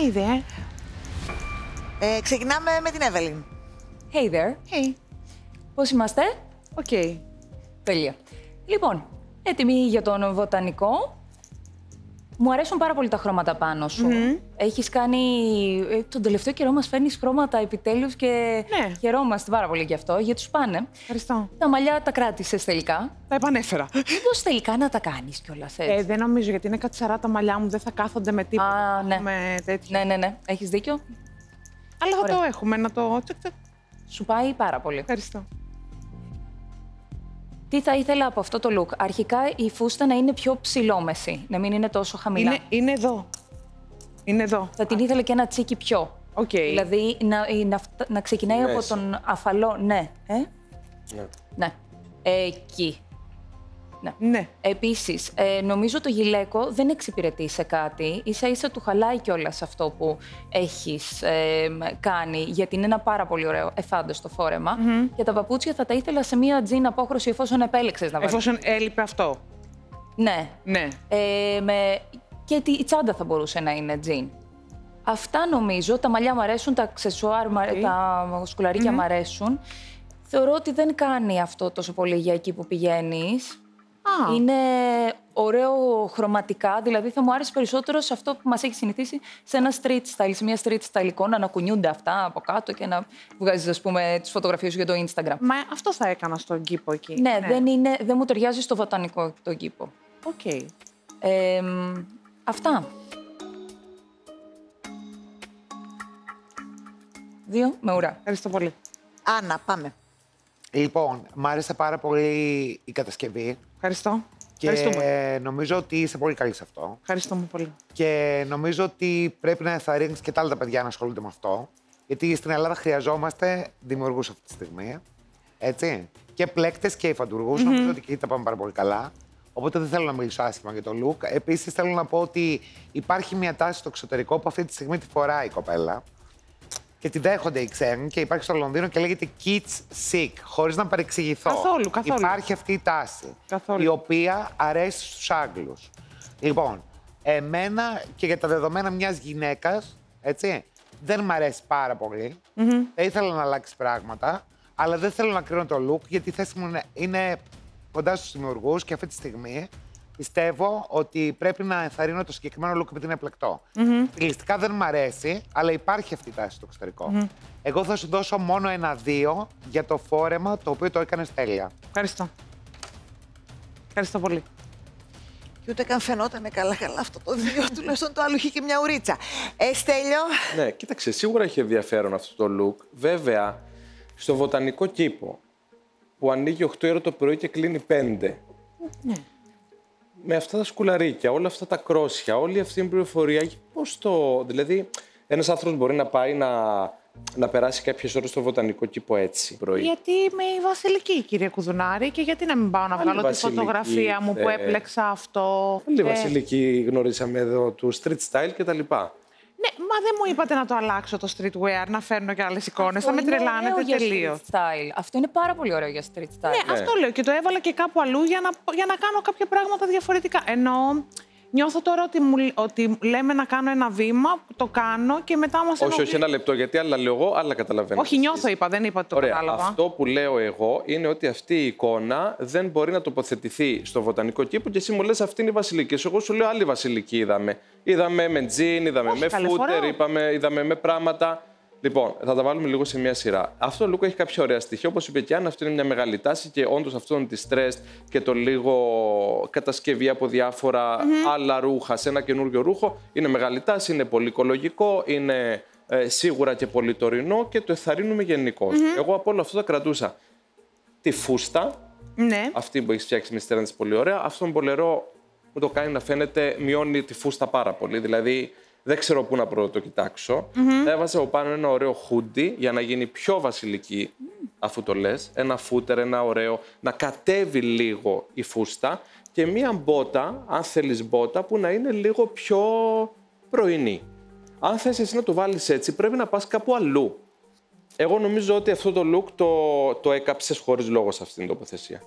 Hey there. Ε, ξεκινάμε με την Εύελιν. Hey there. Hey. Πώς είμαστε; Οκ. Τέλεια. Λοιπόν, έτοιμοι για τον βοτανικό; Μου αρέσουν πάρα πολύ τα χρώματα πάνω σου. Έχεις κάνει... ε, Τον τελευταίο καιρό μας φέρνεις χρώματα επιτέλους και Ναι. χαιρόμαστε πάρα πολύ γι' αυτό, γιατί τους πάνε. Ευχαριστώ. Τα μαλλιά τα κράτησες τελικά. Τα επανέφερα. Μήπως τελικά να τα κάνεις κιόλας έτσι. Ε, δεν νομίζω γιατί είναι κατσαρά τα μαλλιά μου, δεν θα κάθονται με τίποτα. Α, ναι. Με τέτοιο. Ναι, ναι, ναι. Έχεις δίκιο; Αλλά θα Ωραία. το έχουμε να το. Τσακ, τσακ. Σου πάει πάρα πολύ. Ευχαριστώ. Τι θα ήθελα από αυτό το look; Αρχικά η φούστα να είναι πιο ψηλόμεση, να μην είναι τόσο χαμηλά. Είναι, είναι εδώ. Είναι εδώ. Θα την ήθελα και ένα τσικ πιο. Οκ. Δηλαδή να, ή να, φτα- να ξεκινάει από Μέσα. τον αφαλό. Ναι. Ε; Ναι. Ναι. Εκεί. Ναι. Ναι. Επίσης, ε, νομίζω το γιλέκο δεν εξυπηρετεί σε κάτι. ίσα ίσα του χαλάει κιόλας αυτό που έχεις κάνει, γιατί είναι ένα πάρα πολύ ωραίο ευφάνταστο φόρεμα. Και τα παπούτσια θα τα ήθελα σε μία τζιν απόχρωση εφόσον επέλεξες να βάλεις. Εφόσον έλειπε αυτό. Ναι. Ναι. Ε, με... Και τη- η τσάντα θα μπορούσε να είναι τζιν. Αυτά νομίζω. Τα μαλλιά μου αρέσουν, τα αξεσουάρ, μου αρέ- Οκ. τα σκουλαρίκια μου αρέσουν. Θεωρώ ότι δεν κάνει αυτό τόσο πολύ για εκεί που πηγαίνεις. Α. Είναι ωραίο χρωματικά, δηλαδή θα μου άρεσε περισσότερο σε αυτό που μας έχει συνηθίσει σε ένα street style, σε μια street style εικόνα, να κουνιούνται αυτά από κάτω και να βγάζεις, ας πούμε, τις φωτογραφίες σου για το Instagram. Μα αυτό θα έκανα στον κήπο εκεί. Ναι, Δεν, είναι, δεν μου ταιριάζει στο βοτανικό το κήπο. Οκ. Ε, μ, αυτά. Δύο με ουρά. Ευχαριστώ πολύ. Άννα, πάμε. Λοιπόν, μ' άρεσε πάρα πολύ η κατασκευή Ευχαριστώ. και Ευχαριστούμε. νομίζω ότι είσαι πολύ καλή σε αυτό. Ευχαριστούμε πολύ. Και νομίζω ότι πρέπει να ενθαρρύνει και τα άλλα τα παιδιά να ασχολούνται με αυτό. Γιατί στην Ελλάδα χρειαζόμαστε δημιουργούς αυτή τη στιγμή. Έτσι. Και πλέκτες και υφαντουργούς. Νομίζω ότι και εκεί τα πάμε πάρα πολύ καλά. Οπότε δεν θέλω να μιλήσω άσχημα για το look. Επίσης, θέλω να πω ότι υπάρχει μια τάση στο εξωτερικό που αυτή τη στιγμή τη φοράει η κοπέλα. Και τη δέχονται οι ξένοι και υπάρχει στο Λονδίνο και λέγεται kids sick, χωρίς να παρεξηγηθώ. Καθόλου, καθόλου. Υπάρχει αυτή η τάση. Καθόλου. Η οποία αρέσει στους Άγγλους. Λοιπόν, εμένα και για τα δεδομένα μιας γυναίκας, έτσι, δεν μ' αρέσει πάρα πολύ. Θα ήθελα να αλλάξει πράγματα, αλλά δεν θέλω να κρίνω το look, γιατί η θέση μου είναι, είναι κοντά στους δημιουργούς και αυτή τη στιγμή πιστεύω ότι πρέπει να ενθαρρύνω το συγκεκριμένο look επειδή είναι πλεκτό. Στιλιστικά δεν μ' αρέσει, αλλά υπάρχει αυτή η τάση στο εξωτερικό. Εγώ θα σου δώσω μόνο ένα-δύο για το φόρεμα το οποίο το έκανε τέλεια. Ευχαριστώ. Ευχαριστώ πολύ. Και ούτε καν φαινόταν καλά-καλά αυτό το δύο, τουλάχιστον το άλλο είχε και μια ουρίτσα. Ε, Στέλιο, Ναι, κοίταξε, σίγουρα έχει ενδιαφέρον αυτό το look. Βέβαια, στο βοτανικό κήπο που ανοίγει 8 ώρα το πρωί και κλείνει 5. Με αυτά τα σκουλαρίκια, όλα αυτά τα κρόσια, όλη αυτή η πληροφορία, πώς το. Δηλαδή, ένας άνθρωπος μπορεί να πάει να, να περάσει κάποιες ώρες στο βοτανικό κήπο έτσι πρωί; Γιατί είμαι η Βασιλική, κύριε Κουδουνάρη, και γιατί να μην πάω να Άλλη βγάλω τη Βασιλική, φωτογραφία μου που ε. έπλεξα αυτό; Όλοι Ε, Βασιλική γνωρίσαμε εδώ του street style κτλ. Ναι, μα δεν μου είπατε να το αλλάξω το streetwear, να φέρνω και άλλες εικόνες. Θα Αυτό με είναι τρελάνετε ωραίο για τελείως. street style. Αυτό είναι πάρα πολύ ωραίο για street style. Ναι, αυτό λέω και το έβαλα και κάπου αλλού για να, για να κάνω κάποια πράγματα διαφορετικά. Ενώ νιώθω τώρα ότι, μου, ότι λέμε να κάνω ένα βήμα, το κάνω και μετά μα Όχι, όχι, ένα λεπτό, γιατί άλλα λέω εγώ, άλλα καταλαβαίνω. Όχι, νιώθω είπα, δεν είπα ότι το Ωραία. κατάλαβα. Αυτό που λέω εγώ είναι ότι αυτή η εικόνα δεν μπορεί να τοποθετηθεί στο βοτανικό κήπο και εσύ μου λες αυτή είναι η βασιλική. Σου Εγώ σου λέω άλλη βασιλική είδαμε. Είδαμε με τζιν, είδαμε Όχι, με καλέ, φούτερ, φοράω. είπαμε, είδαμε με πράγματα. Λοιπόν, θα τα βάλουμε λίγο σε μια σειρά. Αυτό το look έχει κάποια ωραία στοιχεία. Όπως είπε και η Άννα, αυτό είναι μια μεγάλη τάση και όντως αυτό είναι τη stress και το λίγο κατασκευή από διάφορα άλλα ρούχα σε ένα καινούριο ρούχο. Είναι μεγάλη τάση, είναι πολύ οικολογικό, είναι ε, σίγουρα και πολύ τωρινό και το εθαρρύνουμε γενικώ. Εγώ από όλο αυτό θα κρατούσα τη φούστα, Ναι, αυτή που έχεις φτιάξει με στέρνες πολύ ωραία. Αυτό το μπολερό μου το κάνει να φαίνεται, μειώνει τη φούστα πάρα πολύ. Δηλαδή, δεν ξέρω πού να πρώτο το κοιτάξω. Θα έβαζα από πάνω ένα ωραίο χούντι για να γίνει πιο βασιλική, αφού το λες. Ένα φούτερ, ένα ωραίο, να κατέβει λίγο η φούστα. Και μία μπότα, αν θέλεις μπότα, που να είναι λίγο πιο πρωινή. Αν θες εσύ να το βάλεις έτσι, πρέπει να πας κάπου αλλού. Εγώ νομίζω ότι αυτό το look το, το έκαψες χωρίς λόγο σε αυτήν την τοποθεσία.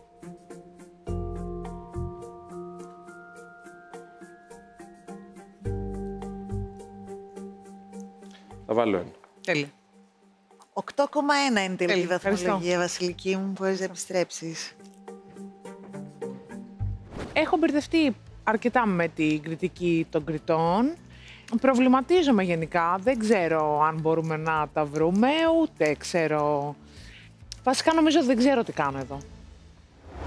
Θα βάλω ένα. Τέλεια. 8,1 είναι η τελική Τέλεια, ευχαριστώ. βαθμολογία, Βασιλική μου. Μπορείς να επιστρέψεις. Έχω μπερδευτεί αρκετά με την κριτική των κριτών. Προβληματίζομαι γενικά. Δεν ξέρω αν μπορούμε να τα βρούμε, ούτε ξέρω... Βασικά νομίζω ότι δεν ξέρω τι κάνω εδώ.